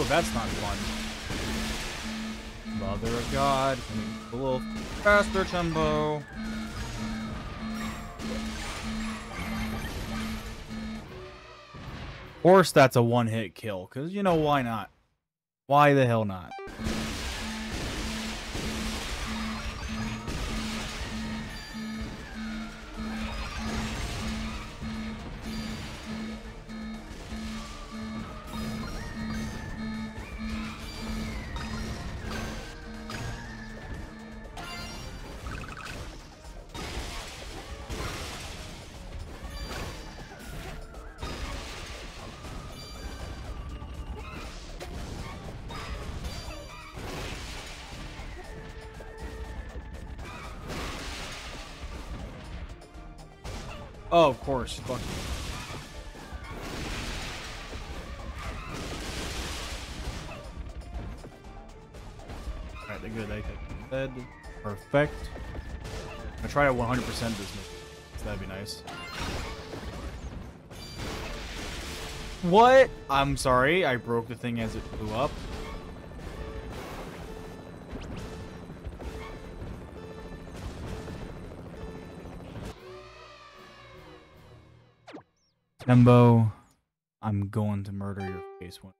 Oh, that's not fun. Mother of God, can a little faster, Tembo? Of course, that's a one-hit kill, because, you know, why not? Why the hell not? Oh, of course. Fuck. Alright, they're good. They take dead. Perfect. I try to 100% this mission. So that'd be nice. What? I'm sorry. I broke the thing as it blew up. Tembo, I'm going to murder your face one.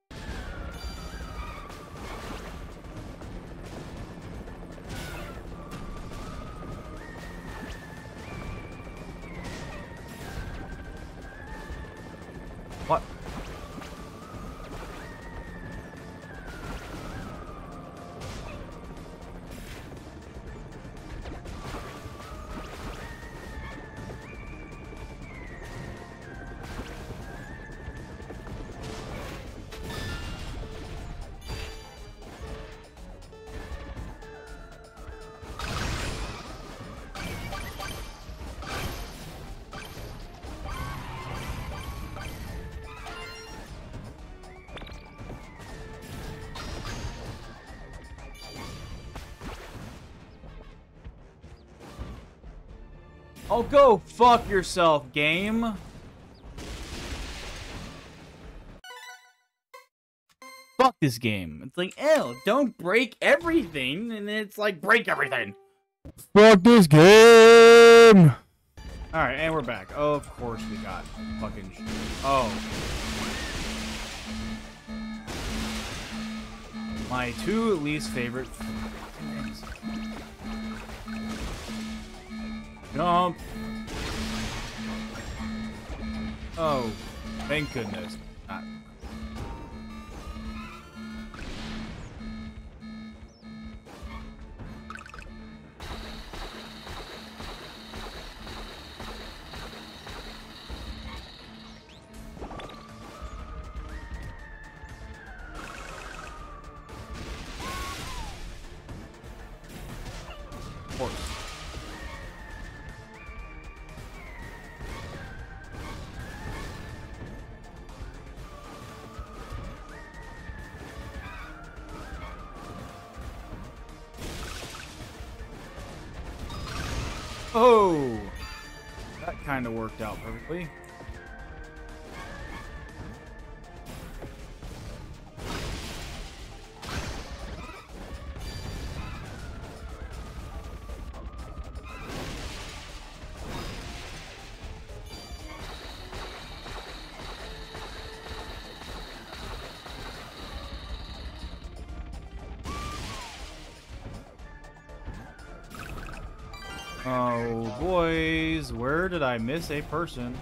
Oh, go fuck yourself, game. Fuck this game. It's like, ew, don't break everything. And it's like, break everything. Fuck this game! Alright, and we're back. Oh, of course we got fucking... Oh. My two least favorite things. Jump! Oh, thank goodness. Oh! That kind of worked out perfectly. Oh, boys, where did I miss a person?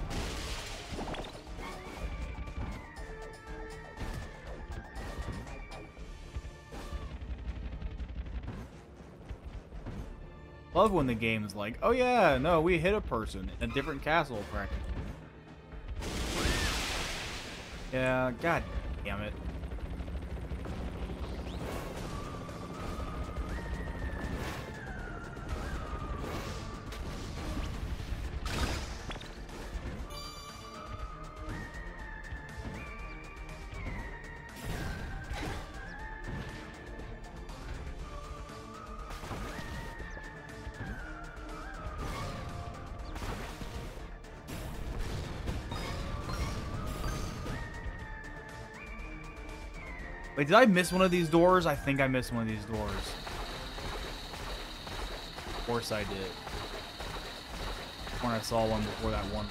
Love when the game is like, oh yeah, no, we hit a person in a different castle practically. Yeah, god damn it. Wait, did I miss one of these doors? I think I missed one of these doors. Of course I did. When I saw one before that one.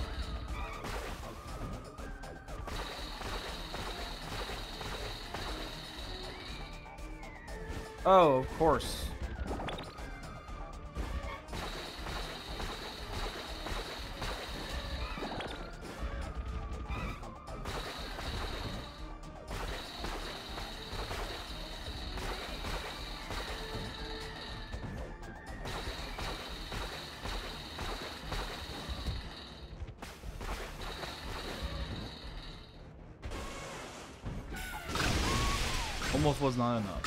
Oh, of course. Almost was not enough.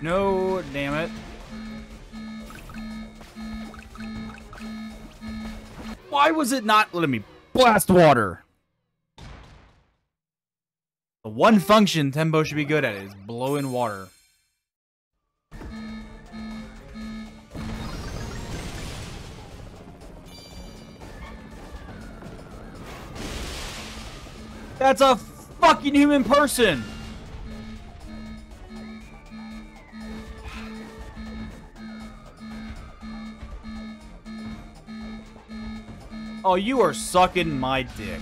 No, damn it. Why was it not letting me blast water? One function Tembo should be good at is blowing water. That's a fucking human person! Oh, you are sucking my dick.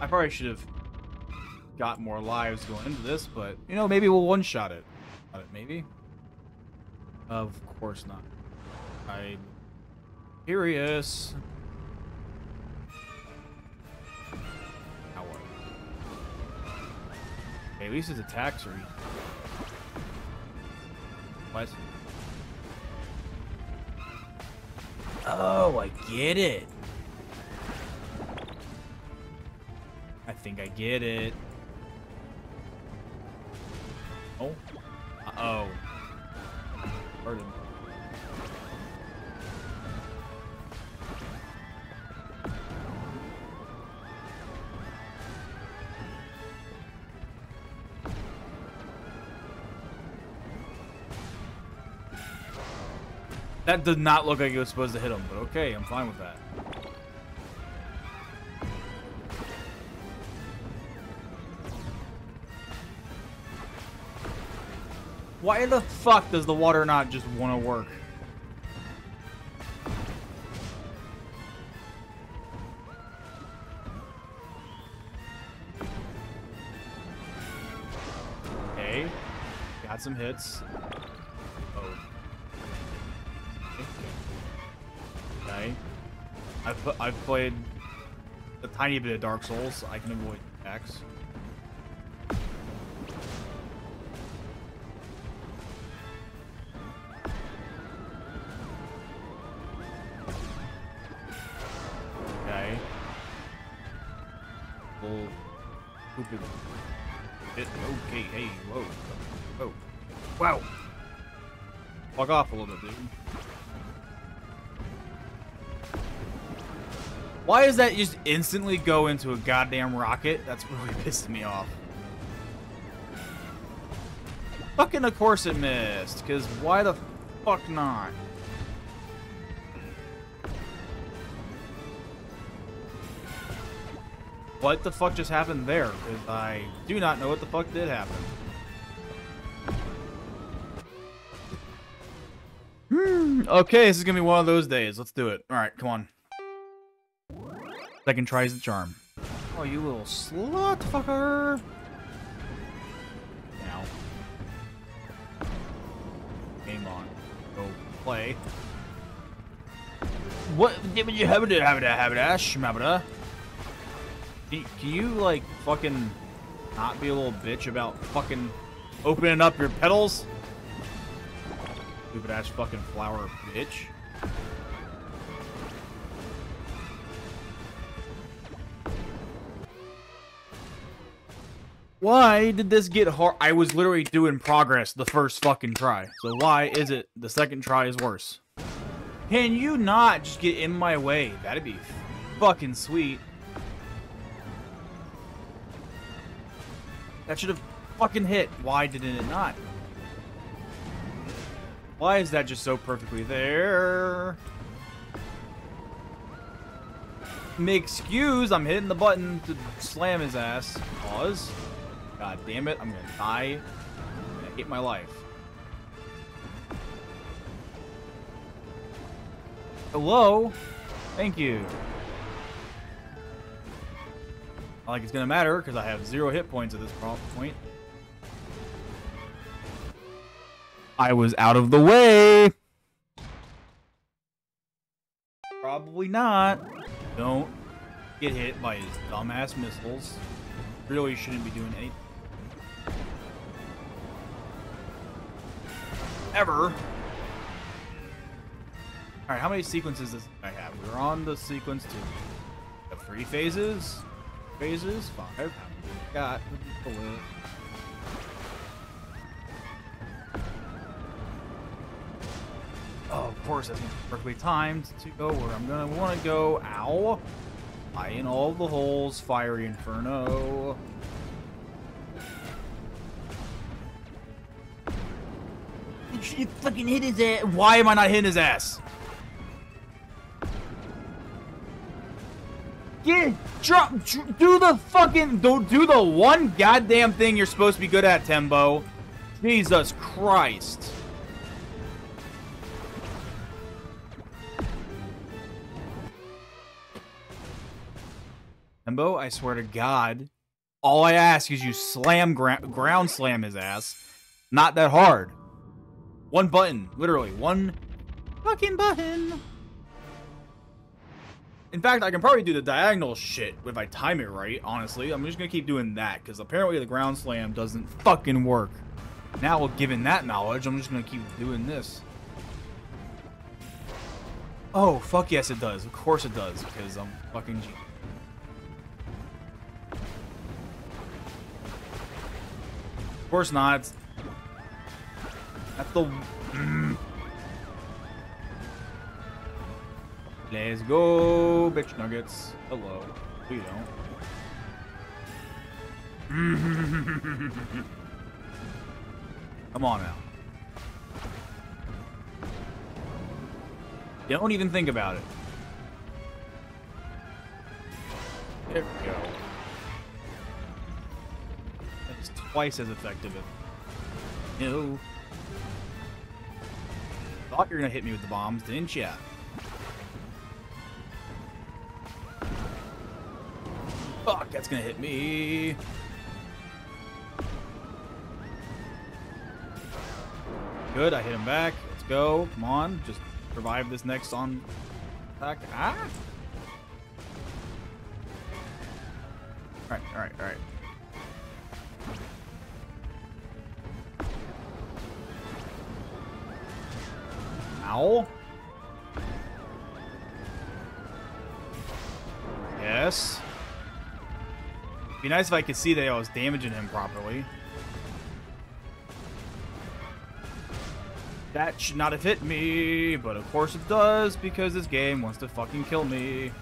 I probably should have got more lives going into this, but, you know, maybe we'll one-shot it. Maybe? Of course not. I'm curious. What? Okay, at least his attacks are... What? Oh, I get it. I think I get it. Oh. Uh-oh. Pardon. That did not look like it was supposed to hit him, but okay, I'm fine with that. Why the fuck does the water not just want to work? Okay. Got some hits. Oh. Okay. I've, I've played a tiny bit of Dark Souls. I can avoid attacks. Okay, hey, whoa. Whoa. Wow. Fuck off a little bit, dude. Why does that just instantly go into a goddamn rocket? That's really pissing me off. Fucking of course it missed, because why the fuck not? What the fuck just happened there? Because I do not know what the fuck did happen. Hmm, okay, this is gonna be one of those days. Let's do it. Alright, come on. Second tries the charm. Oh, you little slut fucker! Now. Game on. Go play. What? Did you have it? Have it? Have it? Shmabada. Can can you like fucking not be a little bitch about fucking opening up your petals? Stupid ass fucking flower bitch. Why did this get hard? I was literally doing progress the first fucking try. So why is it the second try is worse? Can you not just get in my way? That'd be fucking sweet. That should have fucking hit. Why didn't it not? Why is that just so perfectly there? Make excuse, I'm hitting the button to slam his ass. Pause. God damn it, I'm gonna die. I hate my life. Hello? Thank you. Not like it's gonna matter, because I have zero hit points at this point. I was out of the way! Probably not. Don't get hit by his dumbass missiles. Really shouldn't be doing anything. Ever. Alright, how many sequences does I have? We're on the sequence to Have three phases? Phases? Five. Got. Oh, of course, that's perfectly timed to go where I'm gonna want to go. Ow! I in all the holes, fiery inferno. You fucking hit his ass. Why am I not hitting his ass? Get drop, do the fucking do do the one goddamn thing you're supposed to be good at, Tembo. Jesus Christ. Tembo, I swear to God, all I ask is you slam ground slam his ass. Not that hard. One button, literally one fucking button. In fact, I can probably do the diagonal shit if I time it right, honestly. I'm just gonna keep doing that, because apparently the ground slam doesn't fucking work. Now, given that knowledge, I'm just gonna keep doing this. Oh, fuck yes it does. Of course it does, because I'm fucking. Of course not. That's the... Let's go, bitch nuggets. Hello. We don't. Come on now. Don't even think about it. There we go. That's twice as effective. No. Thought you were gonna hit me with the bombs, didn't ya? Fuck, that's gonna hit me. Good, I hit him back. Let's go. Come on, just survive this next on attack. Ah! Alright, alright, alright. Ow. Yes. Be nice if I could see that I was damaging him properly. That should not have hit me, but of course it does because this game wants to fucking kill me.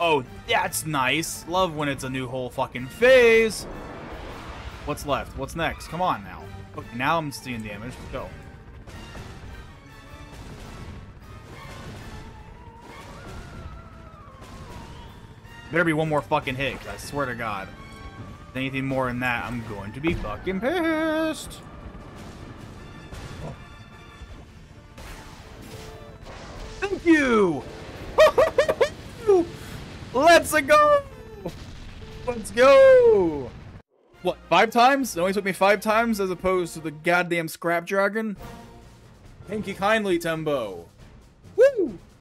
Oh, that's nice. Love when it's a new whole fucking phase. What's left? What's next? Come on now. Okay, now I'm seeing damage. Let's go. Better be one more fucking hit, I swear to God. If Anything more than that, I'm going to be fucking pissed. Thank you! Let's go! Let's go! What, five times? It only took me five times as opposed to the goddamn scrap dragon? Thank you kindly, Tembo. Woo!